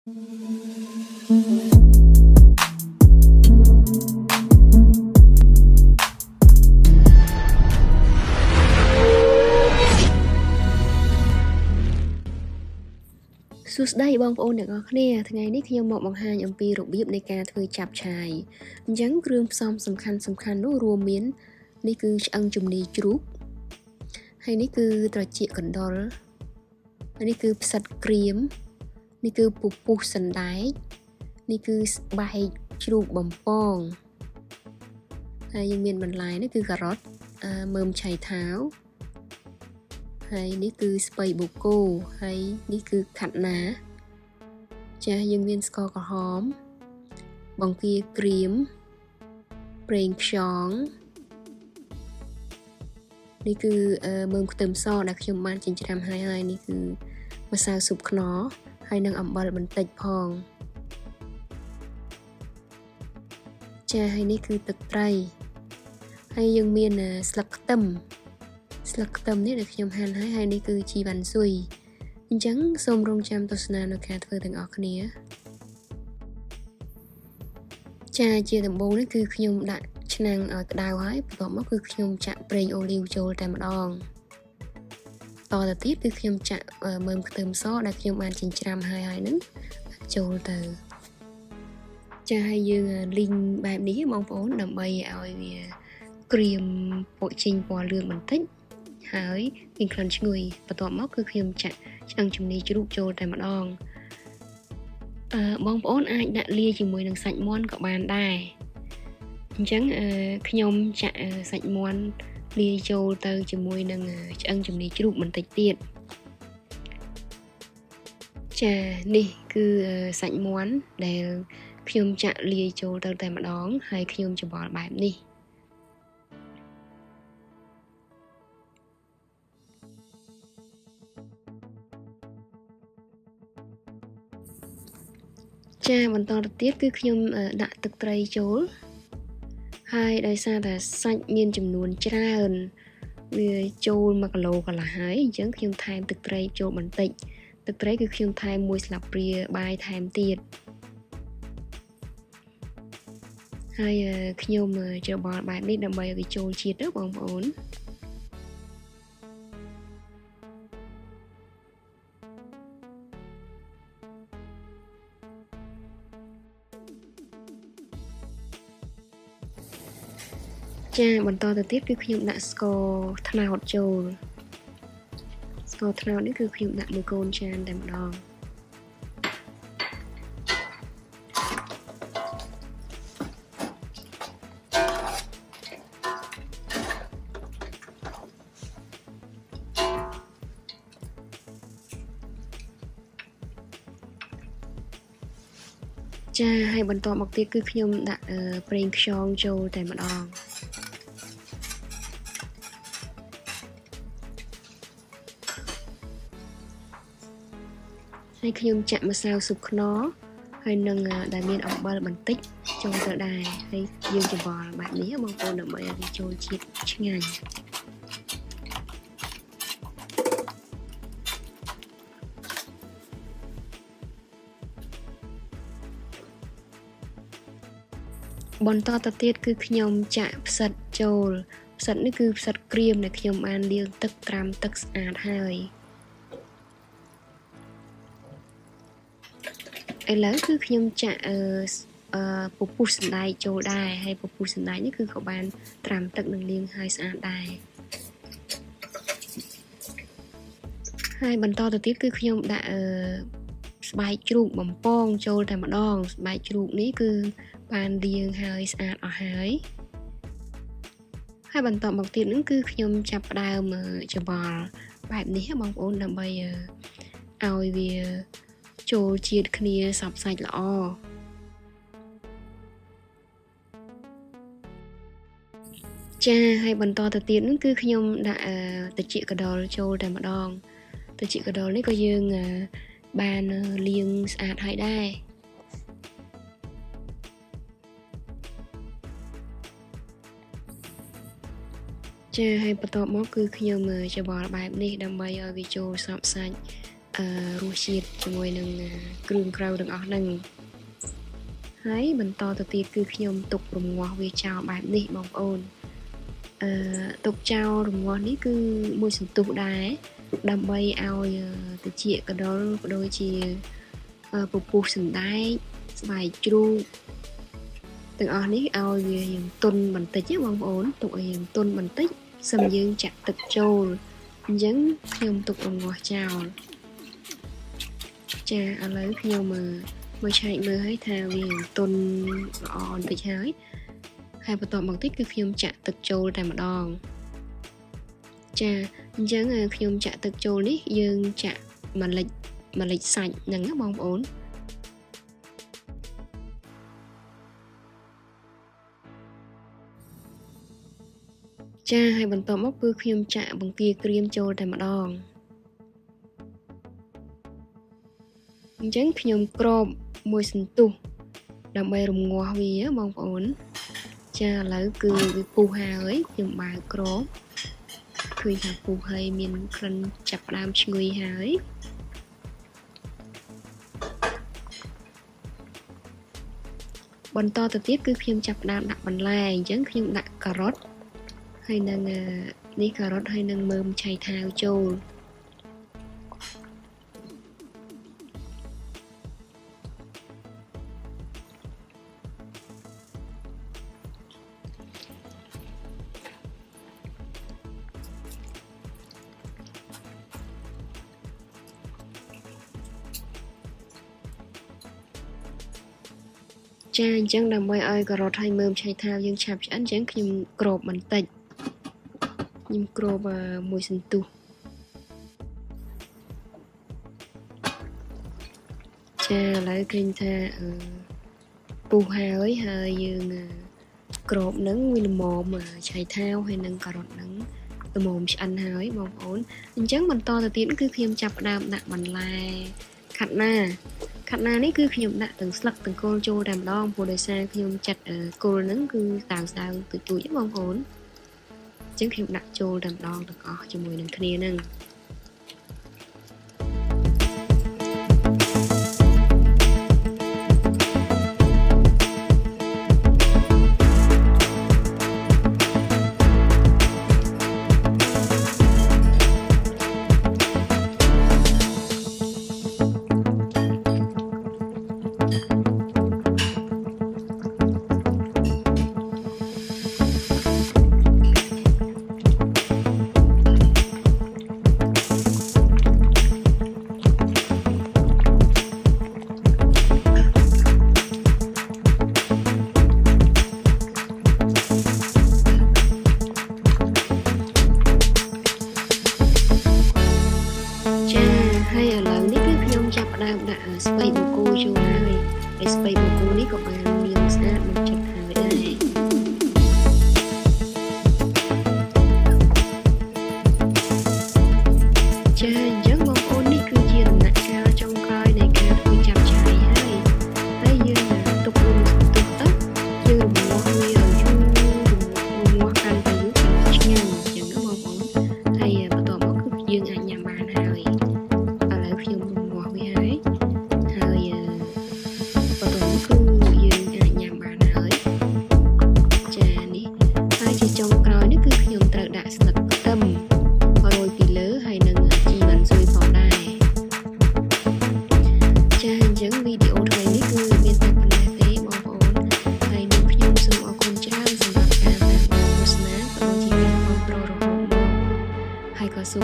សួស្តីបងប្អូនទាំងអស់គ្នាថ្ងៃនេះខ្ញុំមកបង្ហាញអំពីរបៀបនៃការធ្វើចាប់ឆាយអញ្ចឹងគ្រឿងផ្សំសំខាន់សំខាន់នោះរួមមាន នេះគឺឆ្អឹងជំនីជ្រូកហើយនេះគឺត្រចៀកកណ្ដុរហើយនេះគឺផ្សិតក្រៀម នេះគឺពពុះសណ្ដែកនេះគឺស្បែកជ្រូកបំពងហើយយើងមានបន្លែនេះគឺការ៉ុតមើមឆៃថាវហើយនេះគឺស្ពៃបូកូហើយនេះគឺខាត់ណាចាស់យើងមានស្ករក្រហម បង្គាក្រៀមប្រេងខ្យងនេះគឺមើមខ្ទឹមសដែលខ្ញុំបានចិញ្ច្រាំហើយហើយនេះគឺម្សៅស៊ុបខ្នុរ ហើយនិងអំបិលបន្តិចផងចាហើយនេះគឺទឹកត្រីហើយយើងមានស្លឹកខ្ទឹមស្លឹកខ្ទឹមនេះដែលខ្ញុំហាន់ហើយហើយនេះគឺជីវ៉ាន់ស៊ុយអញ្ចឹងសូមរងចាំទស្សនានៅការធ្វើទាំងអស់គ្នាចាជាដំបូងនេះគឺខ្ញុំដាក់ឆ្នាំងឲ្យក្តៅហើយបន្ទាប់មកគឺខ្ញុំចាក់ប្រេងអូលីវចូលតែម្ដង តទៅទៀតគឺខ្ញុំចាក់មើមខ្ទឹមសដែលខ្ញុំបានចិញ្ច្រាំហើយហើយនឹងចូលទៅចាហើយយើងលីងបែបនេះបងប្អូនដើម្បីឲ្យវាក្រៀមពកចេញពណ៌លឿងបន្តិចហើយមានក្លិនឈ្ងុយបន្ទាប់មកគឺខ្ញុំចាក់ឆ្អឹងជំនីជ្រូកចូលតែម្ដងអឺបងប្អូនអាចដាក់លាយជាមួយនឹងសាច់មាន់ក៏បានដែរអញ្ចឹងខ្ញុំចាក់សាច់មាន់ លាយចូលទៅជាមួយនឹងឆ្អឹងជំនីជ្រូកបន្តិចទៀតចានេះគឺសាច់មាន់ដែលខ្ញុំចាក់លាយចូលទៅតែម្ដង ហើយខ្ញុំច្បល់បែបនេះចាបន្តទៅទៀតគឺខ្ញុំដាក់ទឹកត្រីចូល ហើយដោយសារតែសាច់មានចំនួនច្រើនវាចូល1គីឡូកន្លះហើយអញ្ចឹងខ្ញុំថែមទឹកត្រីចូលបន្តិចទឹកត្រីគឺខ្ញុំថែម1ស្លាបព្រាបាយថែមទៀតហើយខ្ញុំច្របល់បែបនេះដើម្បីឲ្យវាចូលជាតិទៅបងប្អូន ចាបន្តទៅទៀតគឺខ្ញុំដាក់ស្ករត្នោតចូលស្ករត្នោតនេះគឺខ្ញុំដាក់មួយកូនចានតែម្ដងចាហើយបន្តមកទៀតគឺខ្ញុំដាក់ប្រេងខ្យងចូលតែម្ដង ហើយខ្ញុំចាក់ម្សៅស៊ុបខ្នុរហើយនឹងដែលមានអំបិលបន្តិចចូលទៅដែរហើយយើងច្របល់បែបនេះបងប្អូនដើម្បីឲ្យវាចូលជាតិឆ្ងាញ់បន្តទៅទៀតគឺខ្ញុំចាក់ផ្សិតចូលផ្សិតនេះគឺផ្សិតក្រៀមដែលខ្ញុំបានលាងទឹកត្រាំទឹកស្អាតហើយ ឥឡូវគឺខ្ញុំចាក់អឺអឺពពុះសណ្ដែកចូលដែរហើយពពុះសណ្ដែកនេះគឺក៏បានត្រាំទឹកនិងលាងឲ្យស្អាតដែរហើយបន្តទៅទៀតគឺខ្ញុំដាក់អឺស្បែកជ្រូកបំពងចូលតែម្ដង ស្បែកជ្រូកនេះគឺបានលាងហើយស្អាតអស់ហើយហើយបន្តមកទៀតនឹងគឺខ្ញុំចាប់ផ្ដើមច្បល់បែបនេះបងប្អូនដើម្បីឲ្យវា ចូលជាតិគ្នាសពសាច់ល្អចាហើយបន្តទៅទៀតនោះគឺខ្ញុំដាក់តិចកដុលចូលតែម្ដងតិចកដុលនេះក៏យើងបានលាងស្អាតហើយដែរចាហើយបន្ទាប់មកគឺខ្ញុំច្បល់បែបនេះដើម្បីឲ្យវាចូលសពសាច់អអឺ រសជាតិជាមួយនឹងគ្រឿងក្រៅទាំងអស់ហ្នឹងហើយបន្តទៅទៀតគឺខ្ញុំទុករងាស់វាចោលបែបនេះបងប្អូនអឺទុកចោលរងាស់នេះគឺមួយសន្ទុះដែរដើម្បីឲ្យតិចកដុលក៏ដូចជាពពុះសណ្ដែកស្បែកជ្រូកទាំងអស់នេះឲ្យវាយើងទុនបន្តិចបងប្អូនទុកឲ្យយើងទុនបន្តិចសឹមយើងចាក់ទឹកចូលអញ្ចឹងខ្ញុំទុករងាស់ចោល ចាឥឡូវខ្ញុំមើលឆែកមើលឲ្យថាវាទុនល្អបន្តិចហើយហើយបន្តមកទៀតគឺខ្ញុំចាក់ទឹកចូលតែម្ដងចាអញ្ចឹងខ្ញុំចាក់ទឹកចូលនេះយើងចាក់ម្លិចម្លិចសាច់ហ្នឹងណាបងប្អូនចាហើយបន្ទាប់មកគឺខ្ញុំចាក់បង្គាក្រៀមចូលតែម្ដង អញ្ចឹងខ្ញុំក្របមួយសន្ទុះដើម្បីរងាស់វាបងប្អូន ចាឥឡូវគឺវាពុះហើយខ្ញុំបើកក្របឃើញថាពុះហើយមានក្លិនចាប់ផ្ដើមឈ្ងុយហើយបន្តទៅទៀតគឺខ្ញុំចាប់ផ្ដើមដាក់បន្លែអញ្ចឹងខ្ញុំដាក់ការ៉ុតហើយនឹងនេះការ៉ុតហើយនឹងមើមឆៃថាវចូល ចាអញ្ចឹងដើម្បីឲ្យការ៉ុតហើយមើមឆៃថាវយើងឆាប់ឆ្អិនអញ្ចឹងខ្ញុំក្របបន្តិចខ្ញុំគ្របមួយសន្ទុះចាឥឡូវឃើញថាពុះហើយហើយយើងក្របនឹងវាល្មមឆៃថាវហើយនឹងការ៉ុតនឹងល្មមឆ្អិនហើយបងប្អូនអញ្ចឹងបន្តទៅទៀតគឺខ្ញុំចាប់ផ្ដើមដាក់បន្លែខាត់ណា ខាត់ណានេះគឺខ្ញុំដាក់ទាំងស្លឹកទាំងគល់ចូលតែម្ដងព្រោះដោយសារខ្ញុំចាត់គល់ហ្នឹងគឺស្ដើងស្ដើងទូចទូចបងប្អូនចឹងខ្ញុំដាក់ចូលតែម្ដងទាំងអស់ជាមួយនឹងគ្នានឹង ស្ពៃបូកូចូលហើយហើយស្ពៃបូកូនេះក៏បានលាងស្អាតមកចិត្តហើយ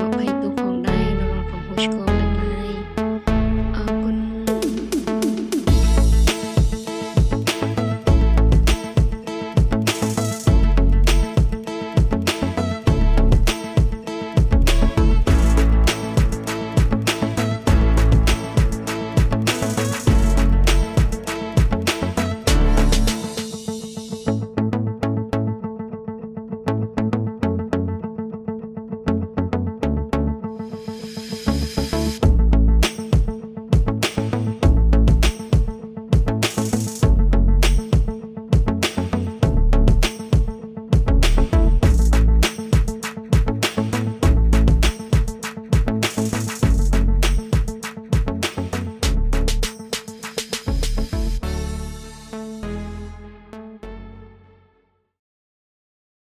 mga idol kong. Dahil nakakapush ko